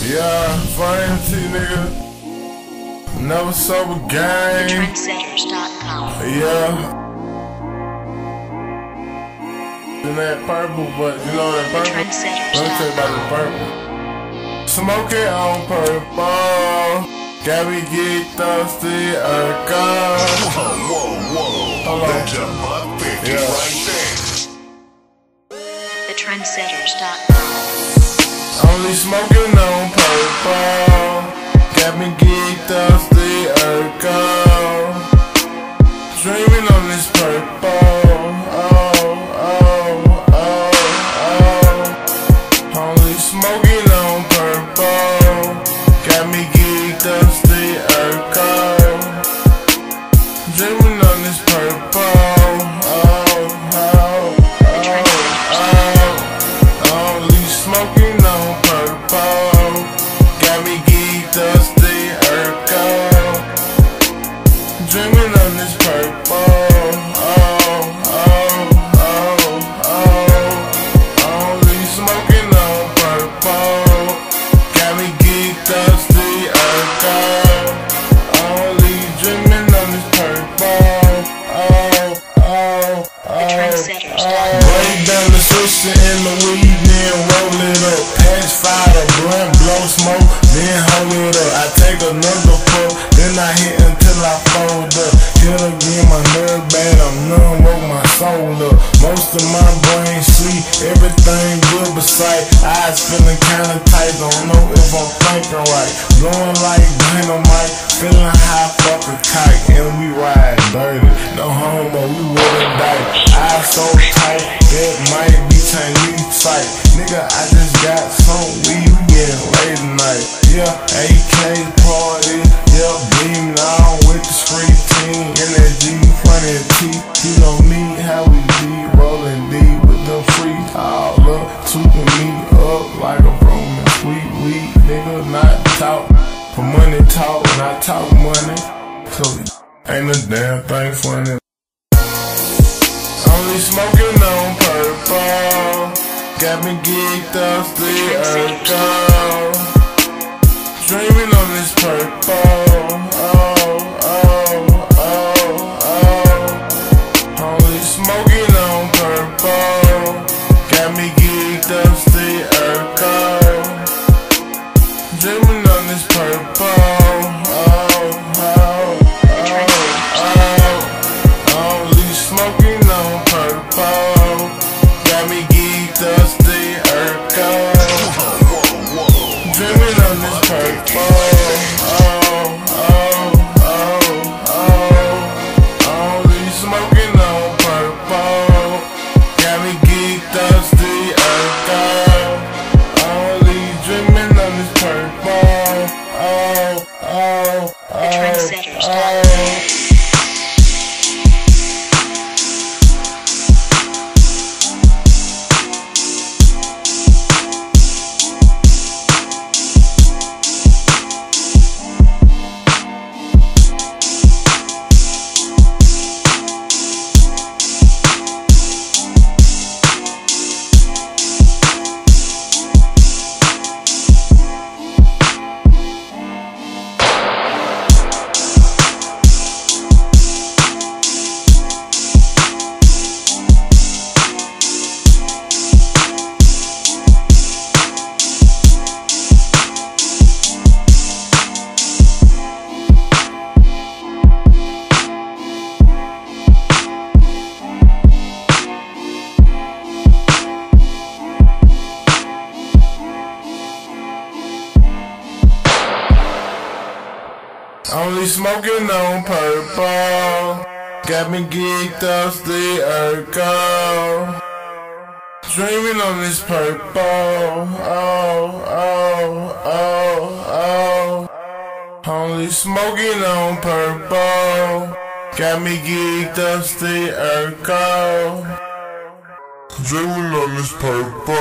Yeah, fine T nigga. Never sober gang. Yeah. In that purple, but you know that purple? Let me tell you about the purple. Smoking on purple. Got me get thirsty, uh, go. Whoa, whoa, whoa. Hold on. That's a buck fifty Yeah. right there. TheTrendsetters.com. Only smoking on purple. Got me get thirsty, uh, go. Fire, blunt, blow smoke, then hold it up. I take another puff, then I hit until I fold up. Hit again, my nerve bad, I'm numb, woke my soul up. Most of my brain sleep, everything good beside. Eyes feeling kinda tight, don't know if I'm thinking right. Blowing like dynamite, feeling high, fuck kite, and we ride dirty. No homo, we wouldn't die. Eyes so tight, that might be Chinese sight. Nigga, I just got some weed, we getting late tonight. Yeah, AK party, yeah, beaming on with the street team. Energy, funny T, you know me, how we be rolling deep with the free all up, tweaking me up like a Roman sweet weed. Nigga, not talk for money, talk, not talk money. So ain't a damn thing funny. Only smoking on purple. Got me geeked up, Steve Urkel. Dreaming on this purple. Oh, Only Only smoking on purple. Got me geeked up, Steve Urkel. Dreaming on this purple. Oh, oh, oh, oh. Only smoking on purple. Got me geeked up, Steve Urkel. Dreaming on this purple.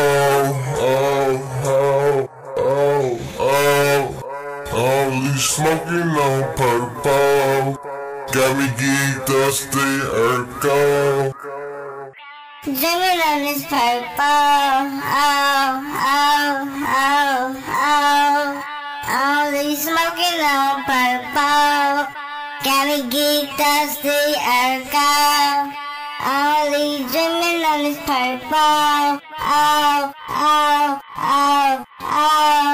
Oh, oh, smoking on purple. Got me geeked, dusty, Dreaming Gemini this purple. Oh, oh, oh, oh. Only smoking on purple. Got me geeked, dusty, Urkel. Only dreaming on this purple. Oh, oh, oh, oh.